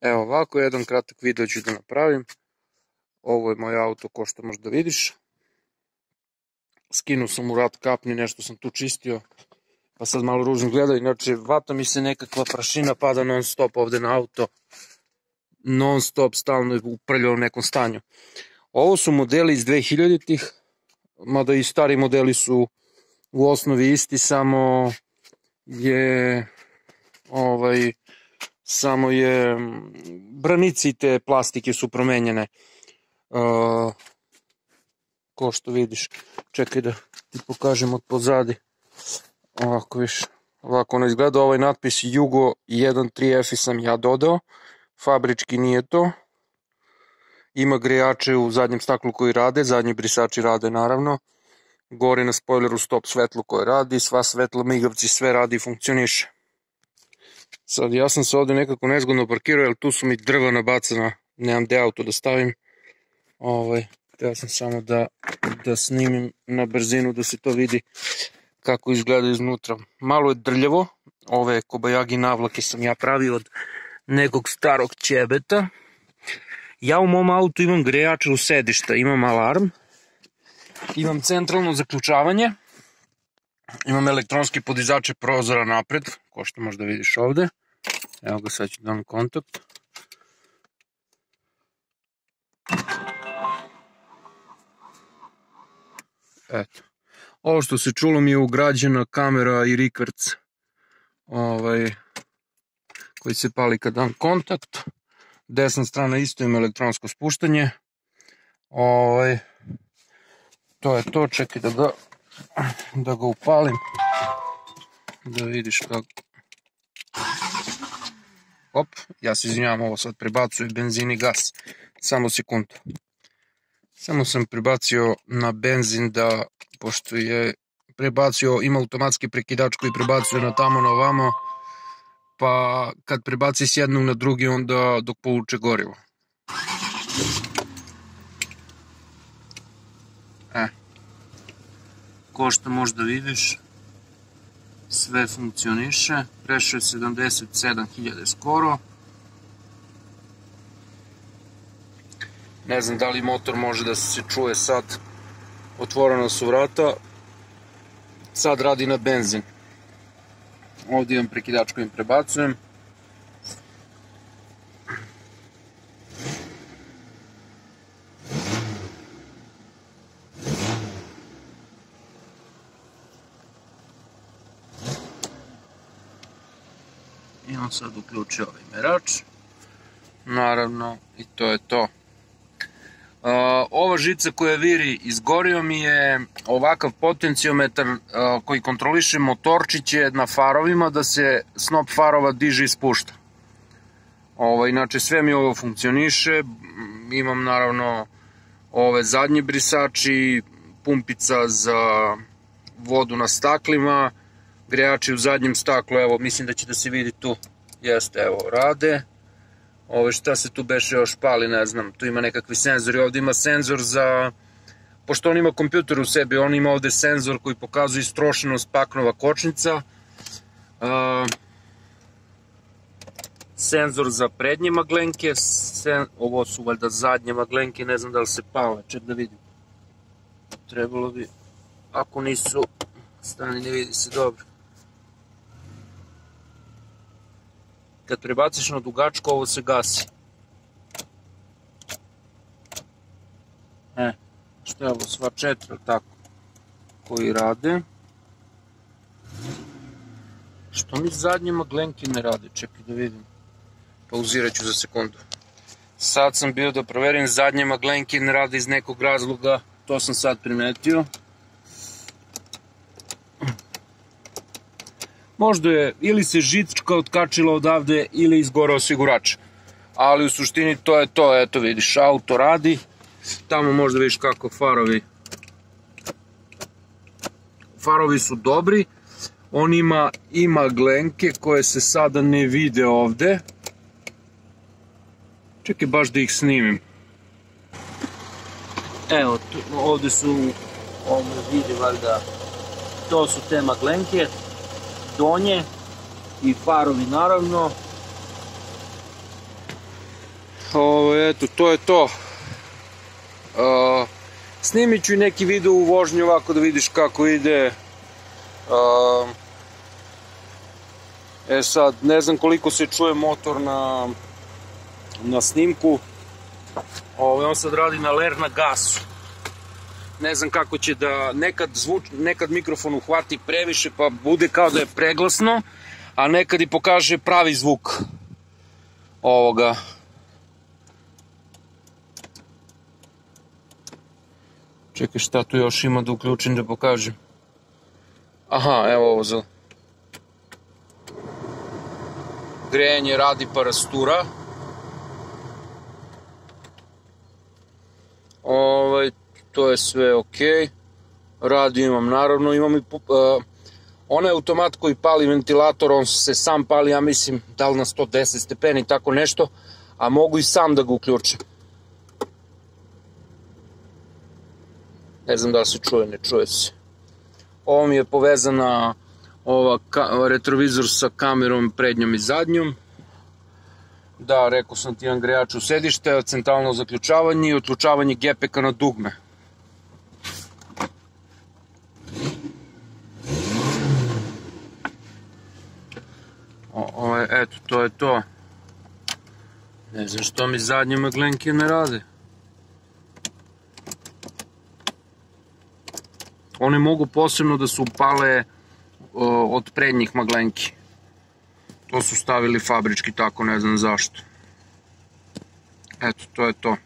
Evo ovako, jedan kratak video ću da napravim. Ovo je moj auto ko što možda vidiš. Skinuo sam u rat kapni, nešto sam tu čistio. Pa sad malo ružno gleda, inače vata mi se nekakva prašina pada non stop ovde na auto. Non stop, stalno je uprljao u nekom stanju. Ovo su modeli iz 2000-ih, mada i stari modeli su u osnovi isti, samo je ovaj samo je branici te plastike su promenjene. Uh, ko što vidiš, čekaj da ti pokažem od pozadi. Ovako viš, ovako ono izgleda, ovaj natpis Jugo 1.3F sam ja dodao, fabrički nije to. Ima grejače u zadnjem staklu koji rade, zadnji brisači rade naravno. Gore na spoileru stop svetlo koje radi, sva svetla migavci sve radi i funkcioniše. Sad, ja sam se ovde nekako nezgodno parkirao, jer tu su mi drva nabacana, nemam gde auto da stavim. Ovaj, ja sam samo da, da snimim na brzinu, da se to vidi kako izgleda iznutra. Malo je drljavo, ove kobajagi navlake sam ja pravio od nekog starog ćebeta. Ja u mom autu imam grejače u sedišta, imam alarm, imam centralno zaključavanje, imam elektronski podizače prozora napred, ko što možda vidiš ovde. Evo ga sad ću dam kontakt. Eto. Ovo što se čulo mi je ugrađena kamera i rikverc ovaj, koji se pali kad dam kontakt. Desna strana isto ima elektronsko spuštanje. Ovaj, to je to, čekaj da ga, da ga upalim. Da vidiš kako. Op, ja se izvinjavam, ovo sad prebacuje benzin i gas. Samo sekundu. Samo sam prebacio na benzin da, pošto je prebacio, ima automatski prekidač koji prebacuje na tamo na ovamo, pa kad prebaci s jednog na drugi onda dok povuče gorivo. Ko što možda vidiš, sve funkcioniše, prešao je 77.000 skoro. Ne znam da li motor može da se čuje sad, otvorena su vrata, sad radi na benzin. Ovdje imam prekidač kojim prebacujem. On sad uključio ovaj merač. Naravno, i to je to. Ova žica koja viri izgorio mi je ovakav potencijometar koji kontroliše motorčiće na farovima da se snop farova diže i spušta. Ovo, inače sve mi ovo funkcioniše, imam naravno ove zadnje brisači, pumpica za vodu na staklima, grejači u zadnjem staklu, evo mislim da će da se vidi tu, jeste, evo rade. Ove, šta se tu beše još pali, ne znam, tu ima nekakvi senzori, ovde ima senzor za, pošto on ima kompjuter u sebi, on ima ovde senzor koji pokazuje istrošenost paknova kočnica, uh, senzor za prednje maglenke, sen, ovo su valjda zadnje maglenke, ne znam da li se pale, ček da vidim. Trebalo bi, ako nisu, stani ne vidi se dobro. Kad prebaciš na dugačko, ovo se gasi. E, što je ovo, sva četiri, tako, koji rade. Što mi zadnje maglenke ne rade, čekaj da vidim. Pauzirat ću za sekundu. Sad sam bio da proverim zadnje maglenke ne rade iz nekog razloga, to sam sad primetio. Možda je ili se žička otkačila odavde ili izgore osigurač. Ali u suštini to je to, eto vidiš, auto radi. Tamo možda vidiš kako farovi farovi su dobri. On ima i maglenke koje se sada ne vide ovde. Čekaj baš da ih snimim. Evo, ovde su, ovde vidi valjda, to su te maglenke donje i farovi naravno. Ovo, eto, to je to. Uh, snimit ću neki video u vožnju ovako da vidiš kako ide. Uh, e sad, ne znam koliko se čuje motor na, na snimku. Ovo, on sad radi na ler na gasu. Ne znam kako će da, nekad, zvuč, nekad mikrofon uhvati previše pa bude kao da je preglasno, a nekad i pokaže pravi zvuk ovoga. Čekaj šta tu još ima da uključim da pokažem. Aha, evo ovo za... Grejanje radi parastura. Ovaj, to je sve ok. Radio imam, naravno, imam i... Uh, onaj automat koji pali ventilator, on se sam pali, ja mislim, da li na 110 stepeni, tako nešto, a mogu i sam da ga uključim. Ne znam da li se čuje, ne čuje se. Ovo mi je povezana ova ka, retrovizor sa kamerom prednjom i zadnjom. Da, rekao sam ti imam grejač u sedište, centralno zaključavanje i otključavanje gepeka na dugme. O, ovo je, eto, to je to. Ne znam što mi zadnje maglenke ne rade. One mogu posebno da se upale o, od prednjih maglenki. To su stavili fabrički tako, ne znam zašto. Eto, to je to.